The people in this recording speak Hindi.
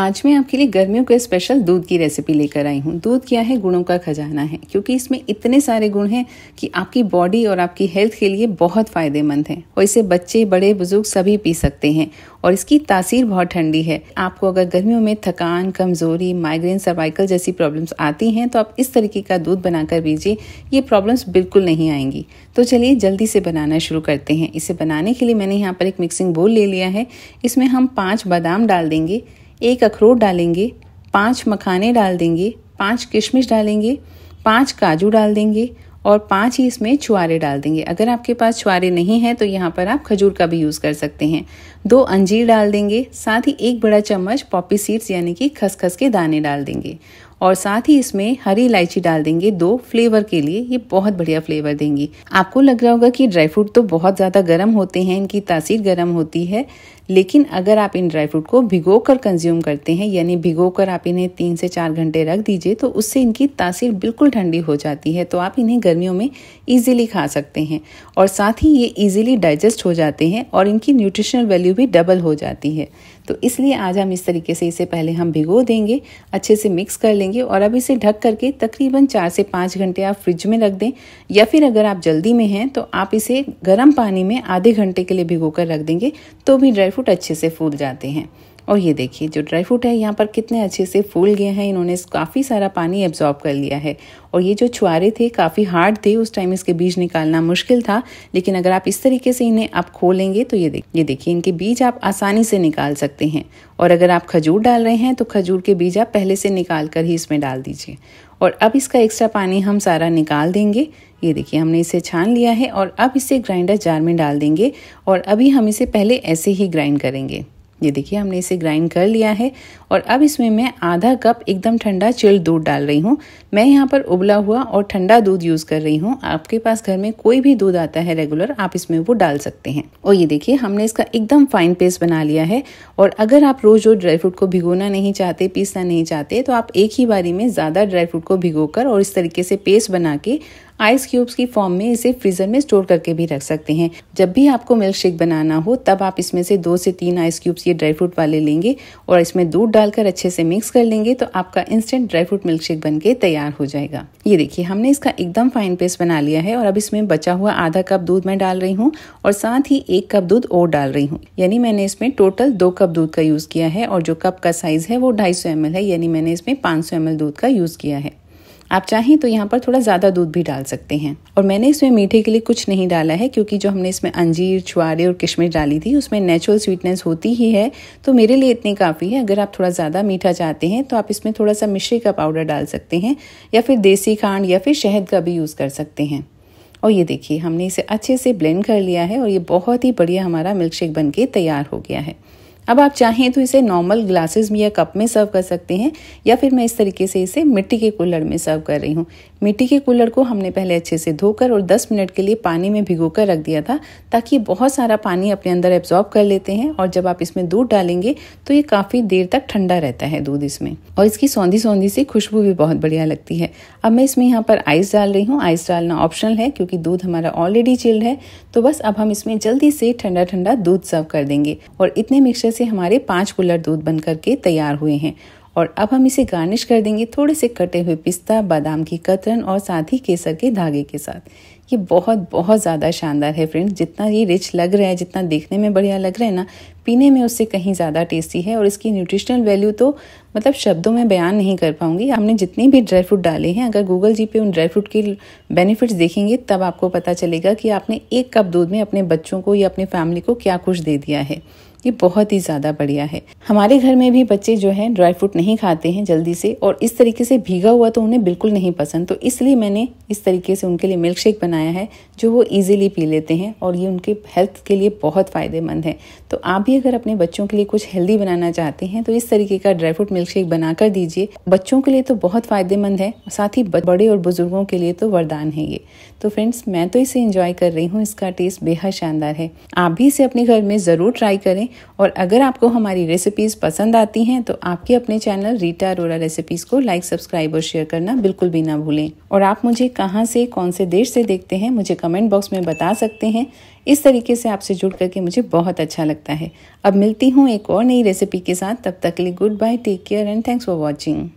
आज मैं आपके लिए गर्मियों के स्पेशल दूध की रेसिपी लेकर आई हूँ। दूध क्या है? गुणों का खजाना है, क्योंकि इसमें इतने सारे गुण हैं कि आपकी बॉडी और आपकी हेल्थ के लिए बहुत फ़ायदेमंद है। और इसे बच्चे, बड़े, बुज़ुर्ग सभी पी सकते हैं। और इसकी तासीर बहुत ठंडी है। आपको अगर गर्मियों में थकान, कमज़ोरी माइग्रेन सर्वाइकल जैसी प्रॉब्लम्स आती हैं तो आप इस तरीके का दूध बनाकर पीजिए। ये प्रॉब्लम्स बिल्कुल नहीं आएँगी। तो चलिए जल्दी से बनाना शुरू करते हैं। इसे बनाने के लिए मैंने यहाँ पर एक मिक्सिंग बोल ले लिया है। इसमें हम पाँच बादाम डाल देंगे। एक अखरोट डालेंगे, पाँच मखाने डाल देंगे, पाँच किशमिश डालेंगे, पाँच काजू डाल देंगे और पाँच ही इसमें छुआरे डाल देंगे। अगर आपके पास छुआरे नहीं हैं तो यहाँ पर आप खजूर का भी यूज़ कर सकते हैं। दो अंजीर डाल देंगे, साथ ही एक बड़ा चम्मच पॉपी सीड्स यानी कि खसखस के दाने डाल देंगे। और साथ ही इसमें हरी इलायची डाल देंगे दो फ्लेवर के लिए। ये बहुत बढ़िया फ्लेवर देंगी। आपको लग रहा होगा कि ड्राई फ्रूट तो बहुत ज़्यादा गर्म होते हैं, इनकी तासीर गर्म होती है, लेकिन अगर आप इन ड्राई फ्रूट को भिगो कर कंज्यूम करते हैं, यानी भिगो कर आप इन्हें तीन से चार घंटे रख दीजिए तो उससे इनकी तासीर बिल्कुल ठंडी हो जाती है तो आप इन्हें गर्मियों में इजीली खा सकते हैं। और साथ ही ये इजीली डाइजेस्ट हो जाते हैं और इनकी न्यूट्रिशनल वैल्यू भी डबल हो जाती है। तो इसलिए आज हम इस तरीके से इसे पहले हम भिगो देंगे, अच्छे से मिक्स कर लेंगे और अब इसे ढक करके तकरीबन चार से पाँच घंटे आप फ्रिज में रख दें या फिर अगर आप जल्दी में हैं तो आप इसे गर्म पानी में आधे घंटे के लिए भिगो कर रख देंगे तो भी ड्राई फ्रूट अच्छे से फूल जाते हैं। और ये देखिए, जो ड्राई फ्रूट है, यहाँ पर कितने अच्छे से फूल गए हैं। इन्होंने काफ़ी सारा पानी एब्जॉर्ब कर लिया है। और ये जो छुआरे थे, काफ़ी हार्ड थे, उस टाइम इसके बीज निकालना मुश्किल था। लेकिन अगर आप इस तरीके से इन्हें आप खोलेंगे तो ये देख, ये देखिए, इनके बीज आप आसानी से निकाल सकते हैं। और अगर आप खजूर डाल रहे हैं तो खजूर के बीज आप पहले से निकाल कर ही इसमें डाल दीजिए। और अब इसका एक्स्ट्रा पानी हम सारा निकाल देंगे। ये देखिए, हमने इसे छान लिया है और अब इसे ग्राइंडर जार में डाल देंगे। और अभी हम इसे पहले ऐसे ही ग्राइंड करेंगे। ये देखिए, हमने इसे ग्राइंड कर लिया है और अब इसमें मैं आधा कप एकदम ठंडा चिल्ड दूध डाल रही हूँ। मैं यहाँ पर उबला हुआ और ठंडा दूध यूज़ कर रही हूँ। आपके पास घर में कोई भी दूध आता है रेगुलर आप इसमें वो डाल सकते हैं। और ये देखिए, हमने इसका एकदम फाइन पेस्ट बना लिया है। और अगर आप रोज रोज ड्राई फ्रूट को भिगोना नहीं चाहते, पीसना नहीं चाहते तो आप एक ही बारी में ज़्यादा ड्राई फ्रूट को भिगोकर और इस तरीके से पेस्ट बना के आइस क्यूब्स की फॉर्म में इसे फ्रीजर में स्टोर करके भी रख सकते हैं। जब भी आपको मिल्क शेक बनाना हो, तब आप इसमें से दो से तीन आइस क्यूब्स ये ड्राई फ्रूट वाले लेंगे और इसमें दूध डालकर अच्छे से मिक्स कर लेंगे तो आपका instant dry fruit milk shake बन के तैयार हो जाएगा। ये देखिए, हमने इसका एकदम फाइन पेस्ट बना लिया है और अब इसमें बचा हुआ आधा कप दूध मैं डाल रही हूँ और साथ ही एक कप दूध और डाल रही हूँ। यानी मैंने इसमें टोटल दो कप दूध का यूज़ किया है और जो कप का साइज़ है वो ढाई सौ है। यानी मैंने इसमें पाँच सौ दूध का यूज़ किया है। आप चाहें तो यहाँ पर थोड़ा ज़्यादा दूध भी डाल सकते हैं। और मैंने इसमें मीठे के लिए कुछ नहीं डाला है, क्योंकि जो हमने इसमें अंजीर, छुआरे और किशमिश डाली थी, उसमें नेचुरल स्वीटनेस होती ही है तो मेरे लिए इतनी काफ़ी है। अगर आप थोड़ा ज़्यादा मीठा चाहते हैं तो आप इसमें थोड़ा सा मिश्री का पाउडर डाल सकते हैं, या फिर देसी खांड, या फिर शहद का भी यूज़ कर सकते हैं। और ये देखिए, हमने इसे अच्छे से ब्लेंड कर लिया है, और ये बहुत ही बढ़िया हमारा मिल्क शेक बन के तैयार हो गया है। अब आप चाहें तो इसे नॉर्मल ग्लासेस में या कप में सर्व कर सकते हैं, या फिर मैं इस तरीके से इसे मिट्टी के कुल्लड़ में सर्व कर रही हूँ। मिट्टी के कुल्लड़ को हमने पहले अच्छे से धोकर और 10 मिनट के लिए पानी में भिगोकर रख दिया था, ताकि बहुत सारा पानी अपने अंदर एब्जॉर्ब कर लेते हैं, और जब आप इसमें दूध डालेंगे तो ये काफ़ी देर तक ठंडा रहता है दूध इसमें। और इसकी सौंधी सौंधी सी खुशबू भी बहुत बढ़िया लगती है। अब मैं इसमें यहाँ पर आइस डाल रही हूँ। आइस डालना ऑप्शनल है, क्योंकि दूध हमारा ऑलरेडी चिल्ड है तो बस अब हम इसमें जल्दी से ठंडा ठंडा दूध सर्व कर देंगे। और इतने मिक्सचर से हमारे पाँच कुल्लर दूध बन करके तैयार हुए हैं। और अब हम इसे गार्निश कर देंगे थोड़े से कटे हुए पिस्ता, बादाम की कतरन और साथ ही केसर के धागे के साथ। ये बहुत बहुत ज़्यादा शानदार है फ्रेंड्स। जितना ये रिच लग रहा है, जितना देखने में बढ़िया लग रहा है ना, पीने में उससे कहीं ज़्यादा टेस्टी है। और इसकी न्यूट्रिशनल वैल्यू तो मतलब शब्दों में बयान नहीं कर पाऊँगी। हमने जितने भी ड्राई फ्रूट डाले हैं, अगर गूगल जी पे उन ड्राई फ्रूट के बेनिफिट्स देखेंगे, तब आपको पता चलेगा कि आपने एक कप दूध में अपने बच्चों को या अपने फैमिली को क्या कुछ दे दिया है। ये बहुत ही ज़्यादा बढ़िया है। हमारे घर में भी बच्चे जो है ड्राई फ्रूट नहीं खाते हैं जल्दी से और इस तरीके से भीगा हुआ तो उन्हें बिल्कुल नहीं पसंद। तो इसलिए मैंने इस तरीके से उनके लिए मिल्क शेक बनाया है, जो वो इजीली पी लेते हैं और ये उनके हेल्थ के लिए बहुत फ़ायदेमंद है। तो आप भी अगर अपने बच्चों के लिए कुछ हेल्दी बनाना चाहते हैं तो इस तरीके का ड्राई फ्रूट मिल्क शेक बनाकर दीजिए। बच्चों के लिए तो बहुत फ़ायदेमंद है, साथ ही बड़े और बुज़ुर्गों के लिए तो वरदान है ये। तो फ्रेंड्स मैं तो इसे इंजॉय कर रही हूँ, इसका टेस्ट बेहद शानदार है। आप भी इसे अपने घर में ज़रूर ट्राई करें। और अगर आपको हमारी रेसिपीज़ पसंद आती हैं तो आपके अपने चैनल रीटा अरोरा रेसिपीज़ को लाइक सब्सक्राइब और शेयर करना बिल्कुल भी ना भूलें। और आप मुझे कहाँ से, कौन से देश से देखते हैं, मुझे कमेंट बॉक्स में बता सकते हैं। इस तरीके से आपसे जुड़ करके मुझे बहुत अच्छा लगता है। अब मिलती हूँ एक और नई रेसिपी के साथ। तब तक के लिए goodbye take care and thanks for watching